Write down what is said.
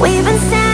We've been standing